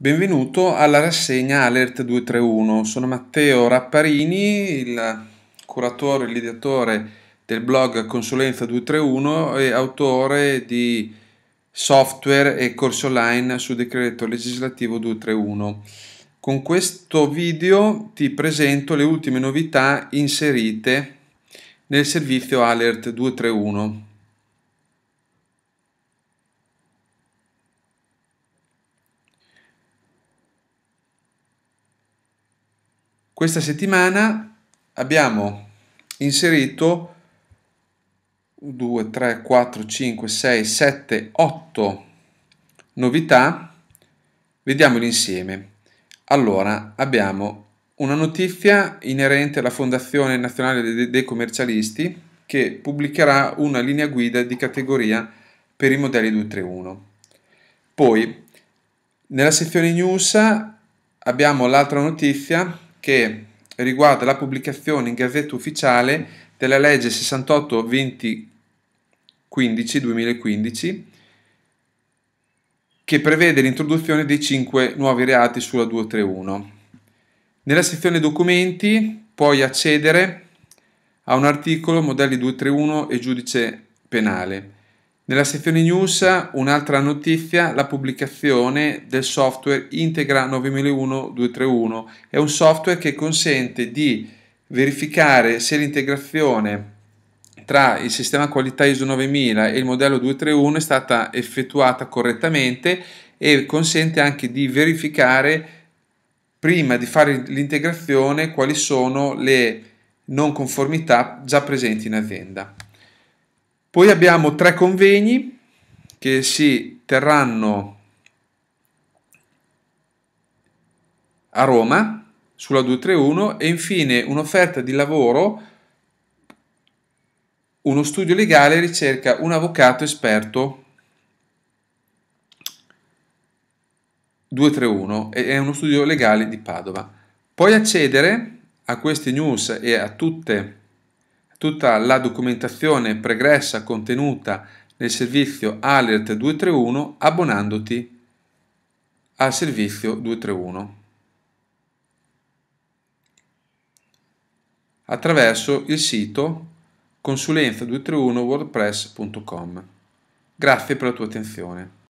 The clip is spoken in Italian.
Benvenuto alla rassegna Alert 231. Sono Matteo Rapparini, il curatore e l'ideatore del blog Consulenza 231 e autore di software e corsi online sul decreto legislativo 231. Con questo video ti presento le ultime novità inserite nel servizio Alert 231. Questa settimana abbiamo inserito 2, 3, 4, 5, 6, 7, 8 novità. Vediamole insieme. Allora, abbiamo una notizia inerente alla Fondazione Nazionale dei Commercialisti che pubblicherà una linea guida di categoria per i modelli 231. Poi, nella sezione news abbiamo l'altra notizia che riguarda la pubblicazione in Gazzetta Ufficiale della legge 68 2015 2015 che prevede l'introduzione dei cinque nuovi reati sulla 231. Nella sezione documenti puoi accedere a un articolo modelli 231 e giudice penale nella sezione news un'altra notizia, la pubblicazione del software Integra 9001-231. È un software che consente di verificare se l'integrazione tra il sistema qualità ISO 9000 e il modello 231 è stata effettuata correttamente e consente anche di verificare prima di fare l'integrazione quali sono le non conformità già presenti in azienda. Poi abbiamo tre convegni che si terranno a Roma sulla 231 e infine un'offerta di lavoro, uno studio legale ricerca un avvocato esperto 231 è uno studio legale di Padova. Puoi accedere a queste news e a tutte tutta la documentazione pregressa contenuta nel servizio Alert 231 abbonandoti al servizio 231 attraverso il sito consulenza231wordpress.com. Grazie per la tua attenzione.